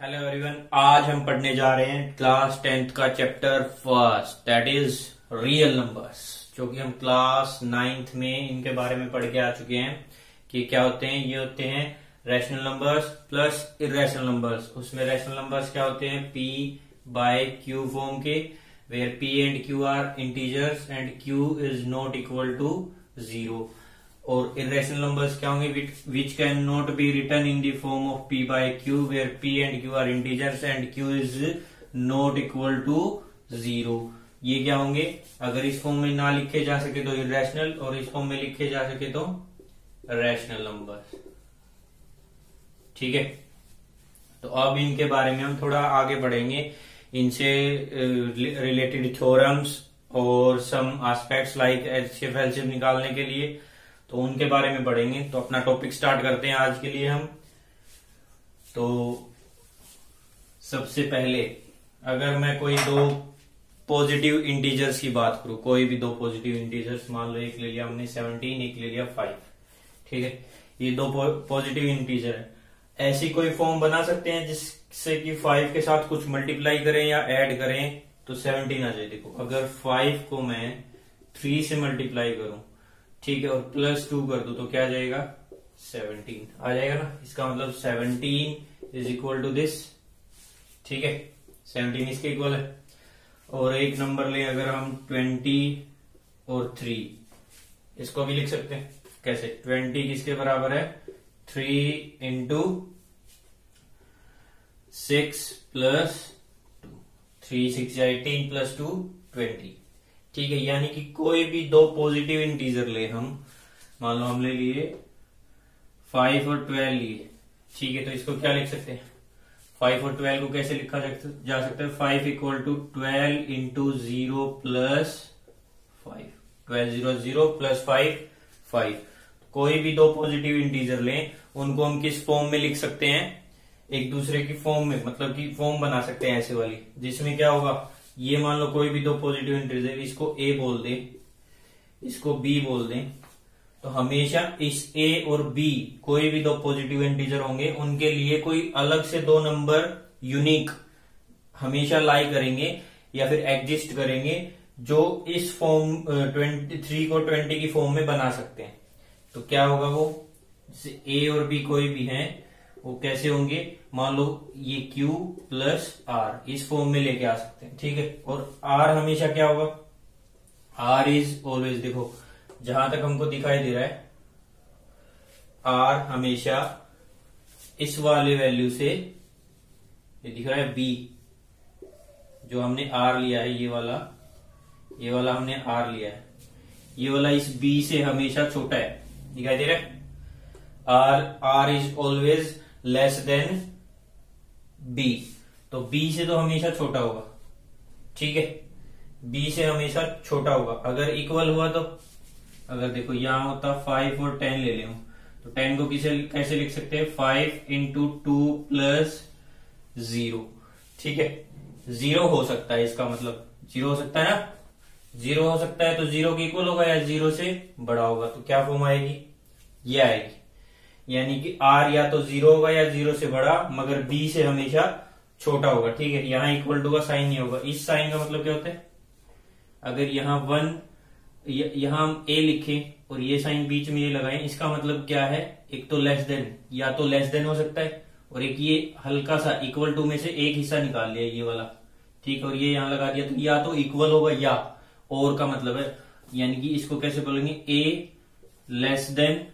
Hello everyone आज हम पढ़ने जा रहे हैं क्लास टेंथ का chapter first that is real numbers जो कि हम क्लास नाइन्थ में इनके बारे में पढ़ के आ चुके हैं कि क्या होते हैं, ये होते हैं rational numbers plus irrational numbers उसमें रैशनल नंबर्स क्या होते हैं? पी बाय क्यू फॉर्म के where P and Q are integers and Q is not equal to zero और इरेशनल नंबर्स क्या होंगे? Which can not be written in the form of P by Q where P and Q are integers and Q is not equal to zero ये क्या होंगे? अगर इस form में ना लिखे जा सके तो इरेशनल और इस फॉर्म में लिखे जा सके तो रैशनल नंबर ठीक है? तो अब इनके बारे में हम थोड़ा आगे बढ़ेंगे। इनसे रिलेटेड थ्योरम्स और सम एस्पेक्ट्स लाइक एलसीएफ निकालने के लिए। तो उनके बारे में पढ़ेंगे। तो अपना टॉपिक स्टार्ट करते हैं आज के लिए हम। तो सबसे पहले, अगर मैं कोई दो पॉजिटिव इंटीजर्स की बात करूँ, कोई भी दो पॉजिटिव इंटीजर्स मान लो एक ले लिया हमने सेवनटीन एक ले लिया फाइव ठीक है? ये दो पॉजिटिव इंटीजर है। ऐसी कोई फॉर्म बना सकते हैं जिससे कि फाइव के साथ कुछ मल्टीप्लाई करें या ऐड करें तो सेवनटीन आ जाए। देखो, अगर फाइव को मैं थ्री से मल्टीप्लाई करूँ ठीक है, और प्लस टू कर दो तो क्या आ जाएगा? सेवनटीन आ जाएगा ना? इसका मतलब seventeen is equal to this ठीक है? सेवनटीन इसके इक्वल है। और एक नंबर ले अगर हम ट्वेंटी और थ्री इसको भी लिख सकते हैं। कैसे? ट्वेंटी किसके बराबर है? Three into six plus two three six eighteen plus two twenty ठीक है, यानी कि कोई भी दो पॉजिटिव इंटीजर ले हम, मान लो हम ले लिए फाइव और ट्वेल्व लिए, ठीक है तो इसको क्या लिख सकते हैं? फाइव और ट्वेल्व को कैसे लिखा जा सकता है? Five equal to twelve into zero plus five twelve zero zero plus five five कोई भी दो पॉजिटिव इंटीजर लें, उनको हम किस फॉर्म में लिख सकते हैं? एक दूसरे की फॉर्म में मतलब कि फॉर्म बना सकते हैं ऐसे वाली, जिसमें क्या होगा? ये मान लो कोई भी दो पॉजिटिव इंटीजर इसको ए बोल दें, इसको बी बोल दें तो हमेशा इस ए और बी कोई भी दो पॉजिटिव इंटीजर होंगे, उनके लिए कोई अलग से दो नंबर यूनिक हमेशा लाई करेंगे या फिर एग्जिस्ट करेंगे, जो इस फॉर्म ट्वेंटी थ्री को ट्वेंटी की फॉर्म में बना सकते हैं। तो क्या होगा वो? ए और बी कोई भी हैं वो कैसे होंगे? मान लो ये Q प्लस आर इस फॉर्म में लेके आ सकते हैं, ठीक है? और R हमेशा क्या होगा? R इज़ ऑलवेज देखो, जहाँ तक हमको दिखाई दे रहा है, R हमेशा इस वाले वैल्यू से, ये दिख रहा है B, जो हमने R लिया है, ये वाला ये वाला हमने R लिया है। ये वाला इस B से हमेशा छोटा है, दिखाई दे रहा है? R R is always less than B तो बी से तो हमेशा छोटा होगा। ठीक है? बी से हमेशा छोटा होगा। अगर इक्वल हुआ तो? अगर देखो, यहाँ होता फाइव और टेन ले ले। तो टेन को किसे, कैसे लिख सकते हैं? Five into two plus zero ठीक है? ज़ीरो हो सकता है इसका मतलब। ज़ीरो हो सकता है ना? ज़ीरो हो सकता है तो ज़ीरो के इक्वल होगा या ज़ीरो से बड़ा होगा। तो क्या फॉर्म आएगी? ये आएगी। यानी कि आर या तो ज़ीरो होगा या ज़ीरो से बड़ा, मगर बी से हमेशा छोटा होगा, ठीक है? यहाँ इक्वल टू का साइन नहीं होगा। इस साइन का मतलब क्या होता है? अगर यहाँ वन यहाँ हम ए लिखे और ये साइन बीच में ये लगाएँ, इसका मतलब क्या है? एक तो लेस देन या तो लेस देन हो सकता है, और एक ये हल्का सा इक्वल टू में से एक हिस्सा निकाल लिया, ये वाला। ठीक और ये यहाँ लगा दिया तो या तो इक्वल होगा या, और का मतलब है, यानी कि इसको कैसे बोलेंगे? ए लेस देन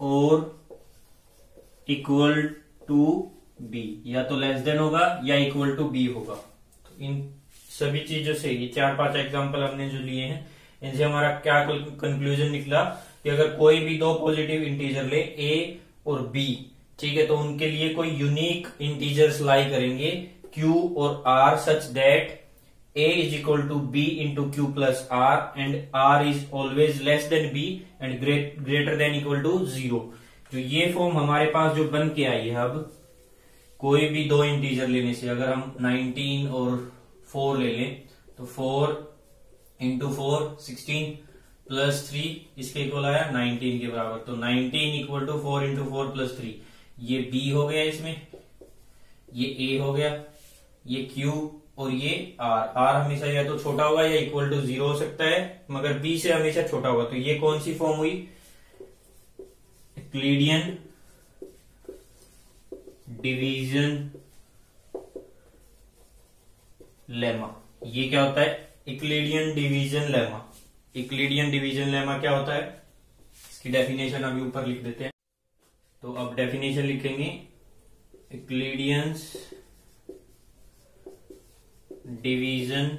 और इक्वल टू बी या तो लेस देन होगा, या इक्वल टू बी होगा। तो इन सभी चीज़ों से, ये चार पाँच एग्जांपल हमने जो लिए हैं, इनसे हमारा क्या कंक्लूजन निकला कि अगर कोई भी दो पॉजिटिव इंटीजर ले ए और बी ठीक है तो उनके लिए कोई यूनिक इंटीजर्स लाई करेंगे क्यू और R such that a is equal to b into q plus r and r is always less than b and great, greater than equal to zero जो ये फॉर्म हमारे पास जो बन के आई है अब कोई भी दो इंटीजर लेने से अगर हम 19 और 4 ले लें तो 4 into four sixteen plus three इसके इक्वल आया 19 के बराबर। तो 19 equal to four into four plus three ये बी हो गया इसमें ये ए हो गया ये क्यू और ये आर आर हमेशा या तो छोटा होगा या इक्वल टू ज़ीरो हो सकता है, मगर बी से हमेशा छोटा होगा। तो ये कौन सी फॉर्म हुई? क्लीडियन डिवीज़न लेमा ये क्या होता है? Euclidean division lemma Euclidean division lemma क्या होता है? इसकी डेफिनेशन अभी ऊपर लिख देते हैं। तो अब डेफिनेशन लिखेंगे। इक्लेडियंस डिवीज़न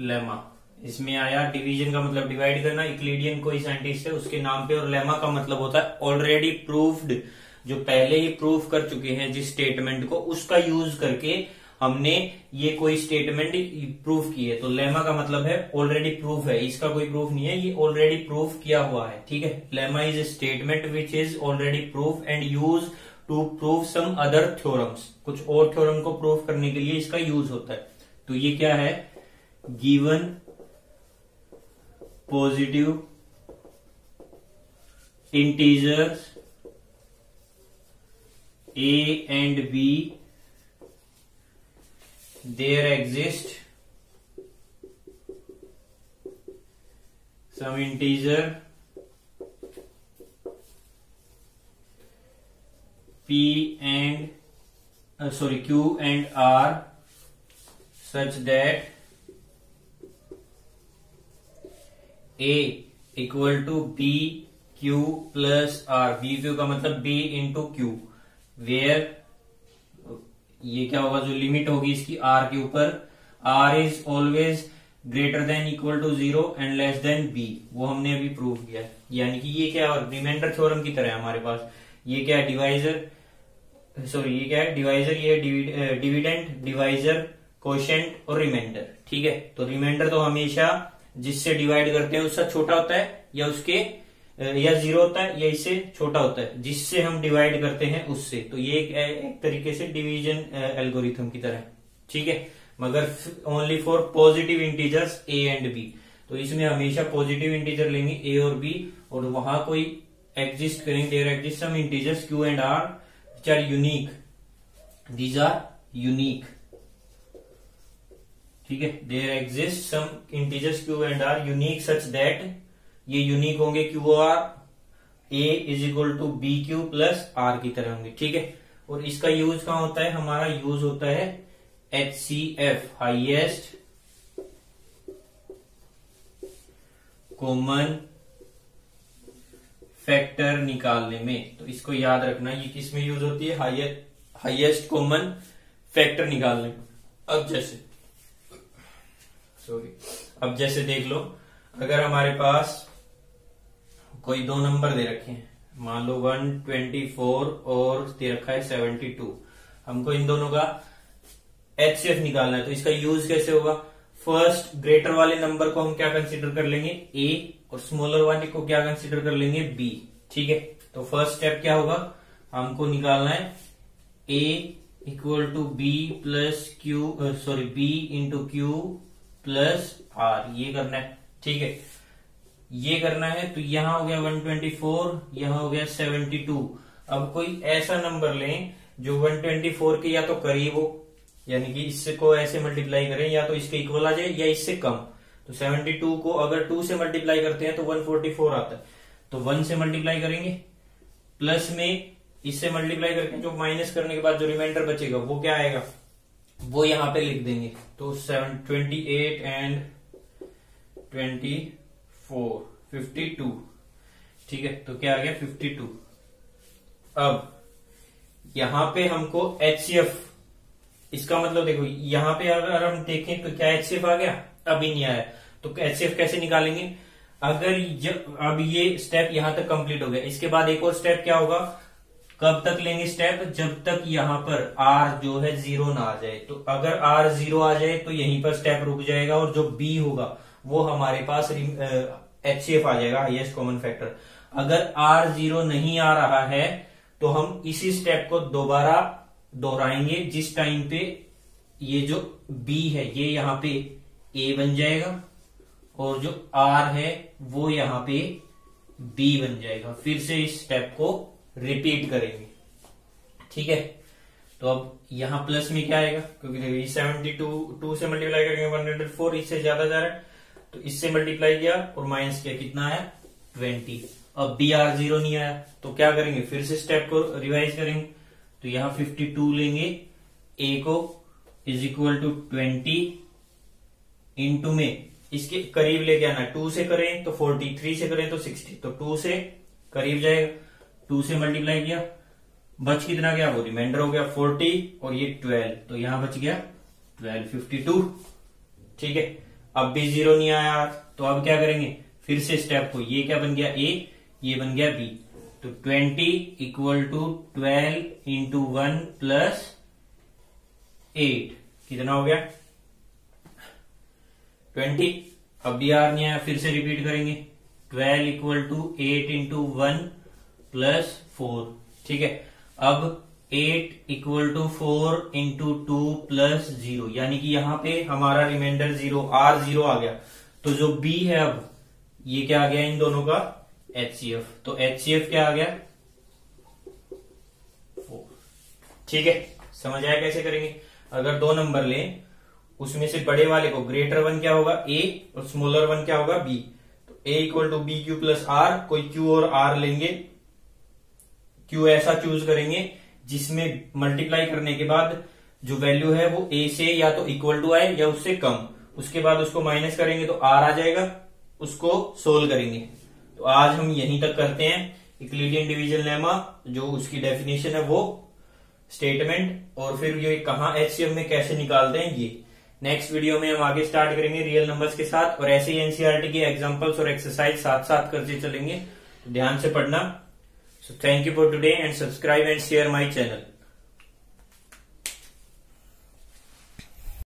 लेमा इसमें आया डिवीज़न का मतलब डिवाइड करना इक्लेडियन कोई साइंटिस्ट है, उसके नाम पे और लेमा का मतलब होता है ऑलरेडी प्रूव्ड जो पहले ही प्रूफ कर चुके हैं जिस स्टेटमेंट को, उसका यूज़ करके हमने ये कोई स्टेटमेंट प्रूफ की है। तो लेमा का मतलब है ऑलरेडी प्रूफ है, इसका कोई प्रूफ नहीं है, ये ऑलरेडी प्रूफ किया हुआ है, ठीक है? Lemma is a statement which is already proof and use to prove some other theorems कुछ और थ्योरम को प्रूफ करने के लिए इसका यूज़ होता है। तो ये क्या है? Given positive integers A and B there exist some integer And uh, sorry Q and R such that A equal to B Q plus R. B Q का मतलब B into क्यू वेयर ये क्या होगा जो limit होगी इसकी R के ऊपर R is always greater than equal to zero and less than B वो हमने अभी प्रूव किया यानी कि ये क्या रिमाइंडर थ्योरम की तरह है हमारे पास। ये क्या डिवाइजर सॉरी ये क्या है? डिवाइजर ये डिविडेंट डिवाइजर क्वेश्चन और रिमाइंडर ठीक है? तो रिमाइंडर तो हमेशा जिससे डिवाइड करते हैं उससे छोटा होता है या उसके या ज़ीरो होता है या इससे छोटा होता है। जिससे हम डिवाइड करते हैं उससे। तो ये एक, एक तरीके से डिवीज़न एल्गोरिथम की तरह। ठीक है? मगर only for positive integers A and B तो इसमें हमेशा पॉजिटिव इंटीजर लेंगे ए और बी और वहाँ कोई एग्जिस्ट करेंगे exist some integers Q and R which are unique these are unique ठीक है? There exist some integers Q and R unique such that ये यूनिक होंगे Q R A is equal to B Q plus R की तरह होंगे। ठीक है? और इसका यूज़ कहाँ होता है? हमारा यूज़ होता है H C F highest common factor निकालने में। तो इसको याद रखना, ये किसमें यूज़ होती है? हाइएस्ट कॉमन फैक्टर निकालने में। अब जैसे सॉरी अब जैसे देख लो, अगर हमारे पास कोई दो नंबर दे रखे हैं, मान लो वन ट्वेंटी फोर और दे रखा है सेवेंटी टू हमको इन दोनों का एच सी एफ़ निकालना है तो इसका यूज़ कैसे होगा? फ़र्स्ट ग्रेटर वाले नंबर को हम क्या कंसीडर कर लेंगे? ए और स्मॉलर वाले को क्या कंसिडर कर लेंगे? बी ठीक है? तो फ़र्स्ट स्टेप क्या होगा? हमको निकालना है A equal to B plus Q sorry B into Q plus R ये करना है। ठीक है? ये करना है तो यहाँ हो गया 124 यहाँ हो गया 72 अब कोई ऐसा नंबर लें जो 124 के या तो करीब हो, यानी कि इससे को ऐसे मल्टीप्लाई करें या तो इसके इक्वल आ जाए या इससे कम। तो 72 को अगर 2 से मल्टीप्लाई करते हैं तो 144 आता है। तो 1 से मल्टीप्लाई करेंगे, प्लस में इससे मल्टीप्लाई करके जो माइनस करने के बाद जो रिमाइंडर बचेगा, वो क्या आएगा? वो यहाँ पे लिख देंगे। तो seven, twenty eight and twenty four, fifty two. ठीक है? तो क्या आ गया? Fifty two. अब, यहाँ पे हमको एचसीएफ इसका मतलब देखो, यहाँ पे अगर हम देखें तो क्या एचसीएफ आ गया? अभी नहीं आया। तो एच कैसे निकालेंगे? अगर जब अब ये स्टेप यहाँ तक कंप्लीट हो गया। इसके बाद एक और स्टेप क्या होगा? कब तक लेंगे स्टेप जब तक यहाँ पर आर जो है ज़ीरो ना आ जाए। तो अगर आर ज़ीरो आ जाए तो यहीं पर स्टेप रुक जाएगा और जो बी होगा, वो हमारे पास एच सी आ जाएगा हाइएस्ट कॉमन फैक्टर अगर आर ज़ीरो नहीं आ रहा है तो हम इसी स्टेप को दोबारा दोहराएँगे, जिस टाइम पे ये जो बी है, ये यहाँ पे ए बन जाएगा, और जो आर है, वो यहाँ पे बी बन जाएगा। फिर से इस स्टेप को रिपीट करेंगे। ठीक है? तो अब यहाँ प्लस में क्या आएगा? क्योंकि सेवेंटी टू टू से मल्टीप्लाई करेंगे वन हंड्रेड फोर इससे ज़्यादा जा रहा है। तो इससे मल्टीप्लाई किया, और माइनस किया, कितना आया? ट्वेंटी अब बी आर ज़ीरो नहीं आया। तो क्या करेंगे? फिर से स्टेप को रिवाइज करेंगे। तो यहाँ फिफ्टी टू लेंगे। ए को is equal to twenty into में इसके करीब लेके आना, टू से करें तो फोर्टी थ्री से करें तो सिक्सटी तो टू से करीब जाएगा। टू से मल्टीप्लाई किया, बच कितना गया? वो रिमाइंडर हो गया फोर्टी और ये ट्वेल्व तो यहाँ बच गया ट्वेल्व फिफ्टी टू ठीक है, अब भी ज़ीरो नहीं आया तो अब क्या करेंगे? फिर से स्टेप को, ये क्या बन गया? ए ये बन गया बी तो twenty equal to twelve into one plus eight कितना हो गया? ट्वेंटी। अब बी आर नहीं आया, फिर से रिपीट करेंगे। Twelve equal to eight into one plus four ठीक है? अब eight equal to four into two plus zero यानी कि यहाँ पे हमारा रिमाइंडर ज़ीरो आर ज़ीरो आ गया। तो जो बी है अब, ये क्या आ गया इन दोनों का? एचसीएफ तो एचसीएफ क्या आ गया? ठीक है? समझ आया कैसे करेंगे? अगर दो नंबर लें उसमें से बड़े वाले को ग्रेटर वन क्या होगा? ए और स्मॉलर वन क्या होगा? बी तो A equal to B Q plus R कोई क्यू और आर लेंगे। क्यू ऐसा चूज़ करेंगे, जिसमें मल्टीप्लाई करने के बाद जो वैल्यू है वो ए से या तो इक्वल टू आए या उससे कम। उसके बाद उसको माइनस करेंगे तो आर आ जाएगा, उसको सोल्व करेंगे। तो आज हम यहीं तक करते हैं। इक्लिडियन डिवीज़न लेमा जो उसकी डेफिनेशन है वो स्टेटमेंट और फिर ये कहा एचसीएम में कैसे निकालते हैं, ये। नेक्स्ट वीडियो में हम आगे स्टार्ट करेंगे रियल नंबर्स के साथ और ऐसे ही एनसीआरटी e के एग्जांपल्स और एक्सरसाइज साथ साथ करते चलेंगे। ध्यान से पढ़ना। So thank you for today and subscribe and share my channel